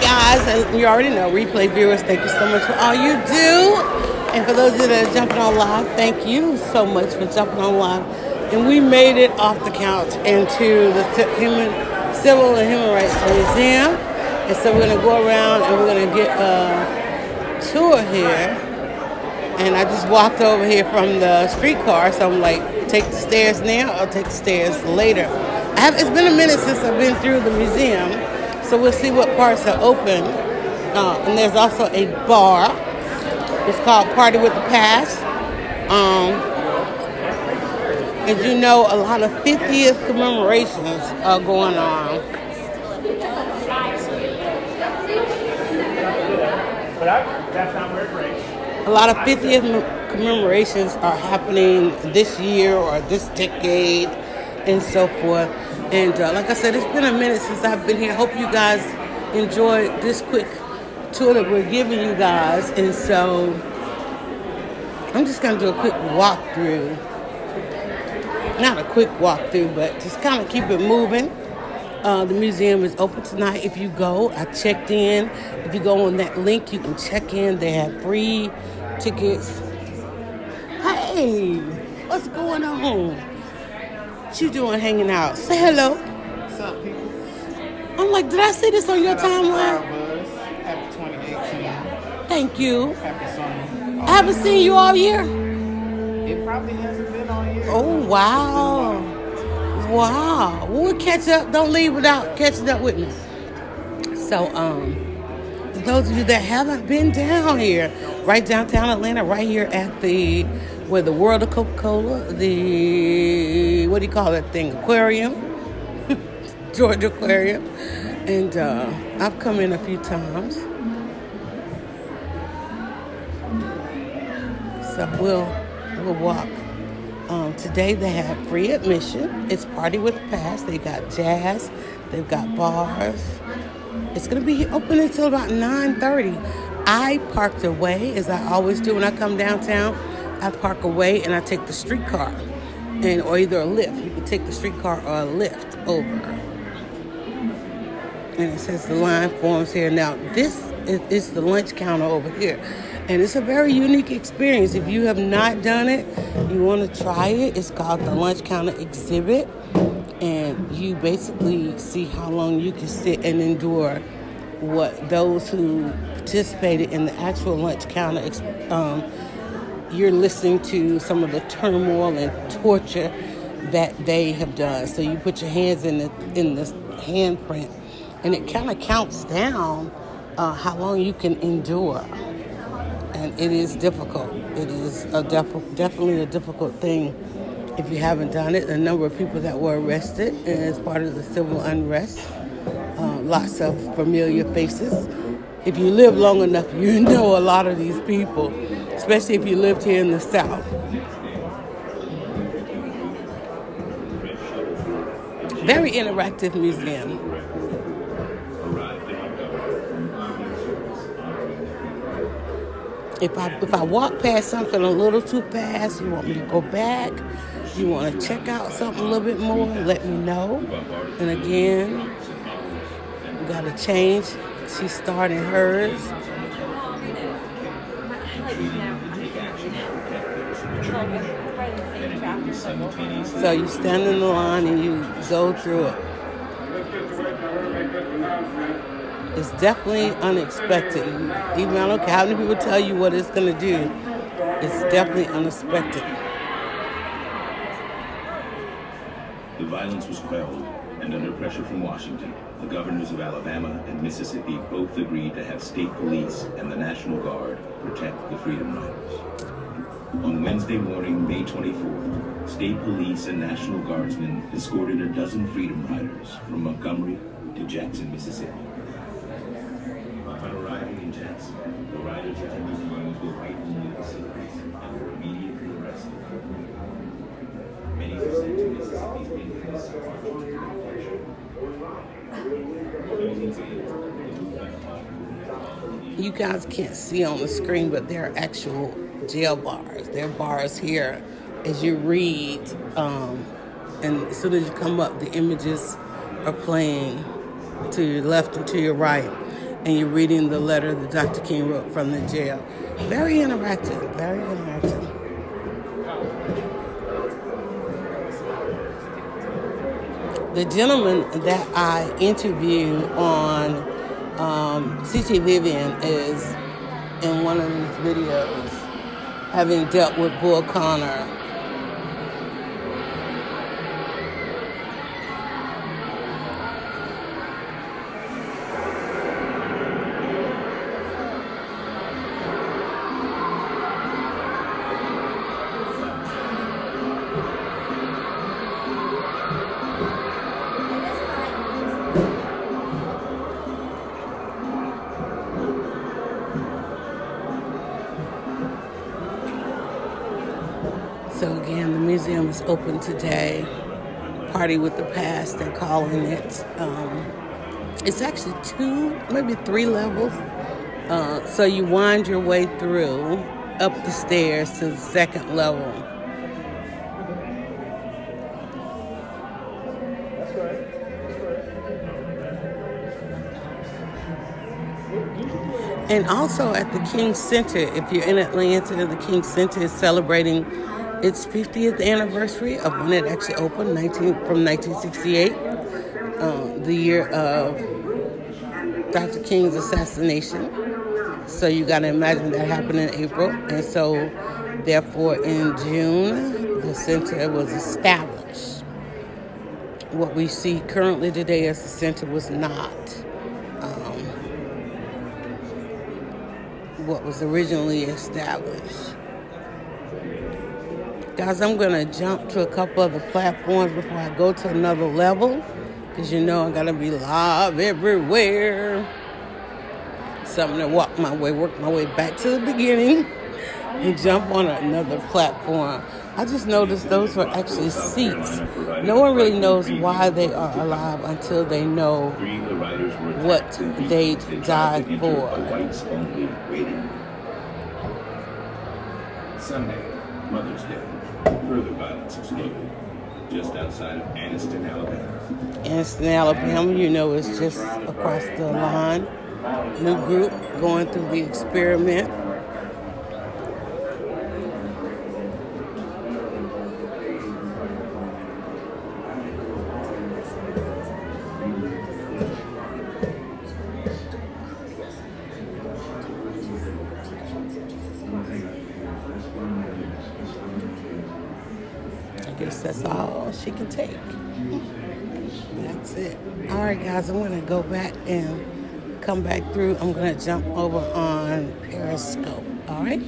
Guys, and you already know, replay viewers, thank you so much for all you do. And for those of you that are jumping on live, thank you so much for jumping on live. And we made it off the couch into the human, Civil and Human Rights Museum. And so we're gonna go around and we're gonna get a tour here. And I just walked over here from the streetcar, so I'm like, take the stairs now or take the stairs later. I have, it's been a minute since I've been through the museum. So we'll see what parts are open. Uh, and there's also a bar. It's called Party with the Past. Um, as you know, a lot of 50th commemorations are going on. A lot of 50th commemorations are happening this year or this decade and so forth. And uh, like I said, it's been a minute since I've been here. Hope you guys enjoyed this quick tour that we're giving you guys. And so I'm just going to do a quick walkthrough. Not a quick walkthrough, but just kind of keep it moving. Uh, the museum is open tonight. If you go, I checked in. If you go on that link, you can check in. They have free tickets. Hey, what's going on? What you doing hanging out? Say hello. What's up, people? I'm like, did I see this on your timeline? Happy 2018. Thank you. Happy summer. I haven't seen you all year. It probably hasn't been all year. Oh, wow. Wow. We'll catch up. Don't leave without catching up with me. So, um, those of you that haven't been down here, right downtown Atlanta, right here at the where the World of Coca-Cola, the what do you call that thing? Aquarium, Georgia Aquarium, and uh, I've come in a few times. So we'll we'll walk. Um, today they have free admission. It's party with past. They got jazz. They've got bars. It's gonna be open until about 9:30. I parked away as I always do when I come downtown. I park away and I take the streetcar, and or either a Lyft. You can take the streetcar or a Lyft over. And it says the line forms here. Now this is, is the lunch counter over here, and it's a very unique experience. If you have not done it, you want to try it. It's called the lunch counter exhibit, and you basically see how long you can sit and endure what those who participated in the actual lunch counter um, you're listening to some of the turmoil and torture that they have done. So you put your hands in the in the handprint, and it kind of counts down uh, how long you can endure. And it is difficult. It is a def- definitely a difficult thing if you haven't done it. A number of people that were arrested as part of the civil unrest. Uh, lots of familiar faces. If you live long enough, you know a lot of these people especially if you lived here in the South. Very interactive museum. If I if I walk past something a little too fast, you want me to go back, you want to check out something a little bit more, let me know. And again, we got to change. She's starting hers. So you stand in the line and you go through it. It's definitely unexpected. Even I don't care how many people tell you what it's going to do, it's definitely unexpected. The violence was quelled, and under pressure from Washington, the governors of Alabama and Mississippi both agreed to have state police and the National protect the Freedom Riders. On Wednesday morning, May 24th, state police and National Guardsmen escorted a dozen Freedom Riders from Montgomery to Jackson, Mississippi. Upon arriving in Jackson, the riders You guys can't see on the screen, but there are actual jail bars. There are bars here as you read, um, and as soon as you come up, the images are playing to your left and to your right. and you're reading the letter that Dr. King wrote from the jail. Very interactive, very interactive. The gentleman that I interviewed on um, CT Vivian is in one of these videos, having dealt with Bull Connor So again, the museum is open today. Party with the past, they're calling it. Um, it's actually two, maybe three levels. Uh, so you wind your way through up the stairs to the second level. And also at the King Center, if you're in Atlanta, the King Center is celebrating its 50th anniversary of when it actually opened 19, from 1968, uh, the year of Dr. King's assassination. So you got to imagine that happened in April. And so, therefore, in June, the center was established. What we see currently today as the center was not um, what was originally established. Guys, I'm going to jump to a couple other platforms before I go to another level. Because you know I got to be live everywhere. Something to walk my way, work my way back to the beginning and jump on another platform. I just noticed those were actually seats. No one really knows why they are alive until they know what they died for. Sunday, Mother's Day. Further violence exploded just outside of Anniston, Alabama. Anniston, Alabama, you know, it's just across the line. New group going through the experiment. Guess that's all she can take. That's it. All right, guys, I'm going to go back and come back through. I'm going to jump over on Periscope. All right?